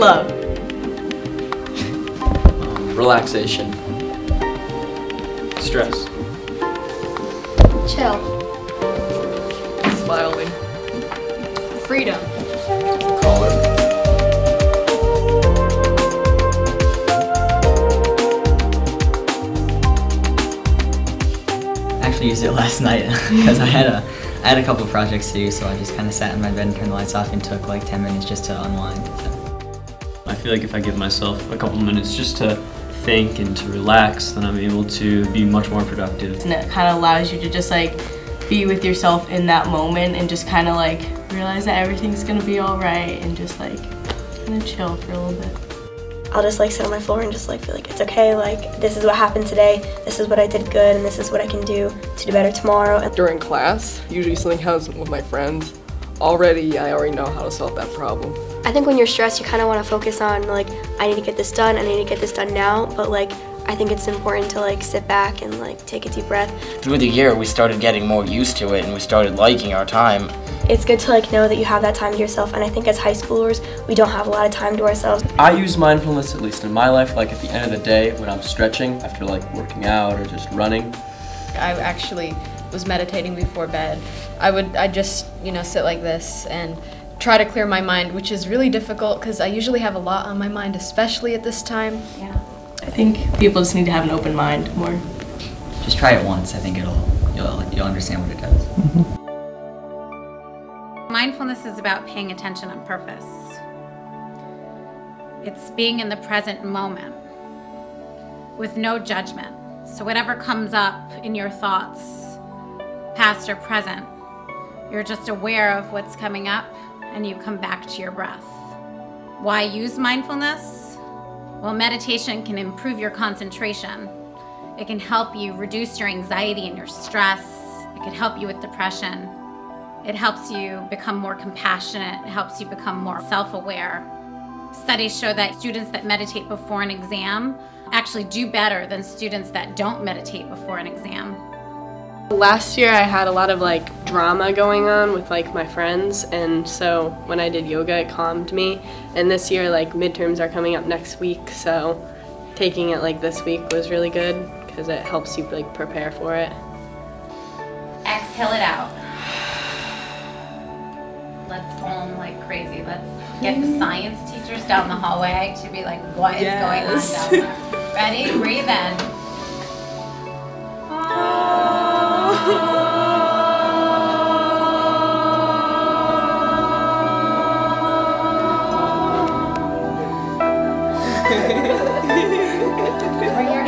Love. Um, relaxation. Stress. Chill. Smiling. Freedom. Color. Actually used it last night because I had a I had a couple projects to do, so I just kind of sat in my bed and turned the lights off and took like 10 minutes just to unwind. So. I feel like if I give myself a couple minutes just to think and to relax, then I'm able to be much more productive. And it kind of allows you to just like be with yourself in that moment and just kind of like realize that everything's gonna be all right and just like kind of chill for a little bit. I'll just like sit on my floor and just like feel like it's okay, like this is what happened today, this is what I did good, and this is what I can do to do better tomorrow. During class, usually something happens with my friends. Already, I already know how to solve that problem. I think when you're stressed, you kind of want to focus on like, I need to get this done, I need to get this done now, but like, I think it's important to like sit back and like take a deep breath. Through the year, we started getting more used to it and we started liking our time. It's good to like know that you have that time to yourself, and I think as high schoolers, we don't have a lot of time to ourselves. I use mindfulness, at least in my life, like at the end of the day when I'm stretching after like working out or just running. I actually was meditating before bed. I would I just, you know, sit like this and try to clear my mind, which is really difficult because I usually have a lot on my mind, especially at this time. Yeah. I think people just need to have an open mind more. Just try it once. I think it'll you'll you'll understand what it does. Mm-hmm. Mindfulness is about paying attention on purpose. It's being in the present moment with no judgment. So, whatever comes up in your thoughts, past or present, you're just aware of what's coming up and you come back to your breath. Why use mindfulness? Well, meditation can improve your concentration. It can help you reduce your anxiety and your stress. It can help you with depression. It helps you become more compassionate. It helps you become more self aware. Studies show that students that meditate before an exam actually do better than students that don't meditate before an exam. Last year I had a lot of like drama going on with like my friends and so when I did yoga it calmed me and this year like midterms are coming up next week so taking it like this week was really good because it helps you like prepare for it. Exhale it out. Let's foam like crazy. Let's get the mm-hmm. science teachers down the hallway to be like, what is going on down there? Ready? Breathe in. Your hands